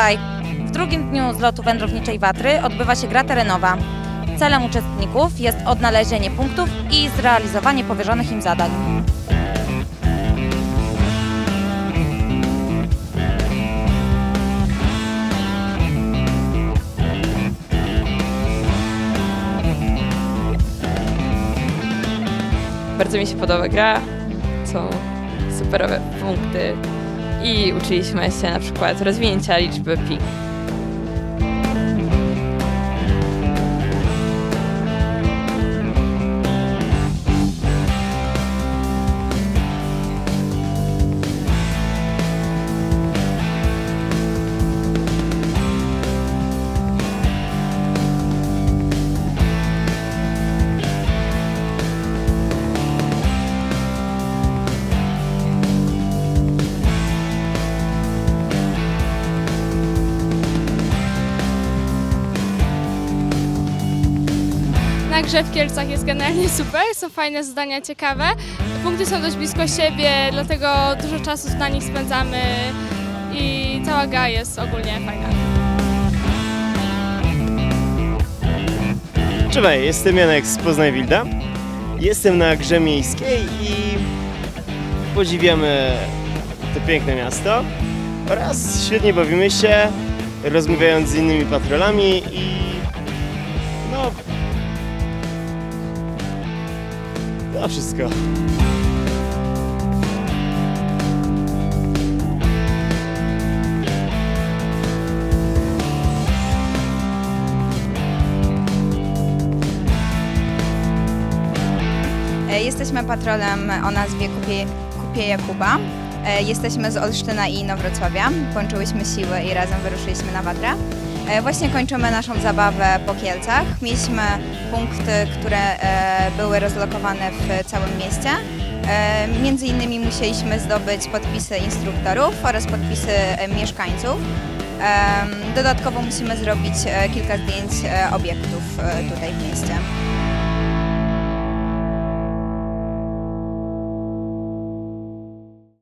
Czuwaj! W drugim dniu zlotu wędrowniczej Watry odbywa się gra terenowa. Celem uczestników jest odnalezienie punktów i zrealizowanie powierzonych im zadań. Bardzo mi się podoba gra, są superowe punkty i uczyliśmy się na przykład rozwinięcia liczby pi. Grze w Kielcach jest generalnie super, są fajne zadania, ciekawe. Punkty są dość blisko siebie, dlatego dużo czasu na nich spędzamy i cała gra jest ogólnie fajna. Cześć, jestem Janek z Poznań Wilda. Jestem na grze miejskiej i podziwiamy to piękne miasto oraz świetnie bawimy się, rozmawiając z innymi patrolami i no... Wszystko. E, Jesteśmy patrolem o nazwie Kupie, Kupie Jakuba. E, Jesteśmy z Olsztyna i Inowrocławia. Połączyłyśmy siły i razem wyruszyliśmy na Watrę. E, Właśnie kończymy naszą zabawę po Kielcach. Mieliśmy punkty, które e, były rozlokowane w całym mieście. E, Między innymi musieliśmy zdobyć podpisy instruktorów oraz podpisy mieszkańców. Dodatkowo musimy zrobić kilka zdjęć obiektów tutaj w mieście.